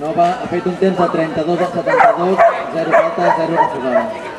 Nova ha fet un temps de 32 a 72, 0 falta, 0 refusades.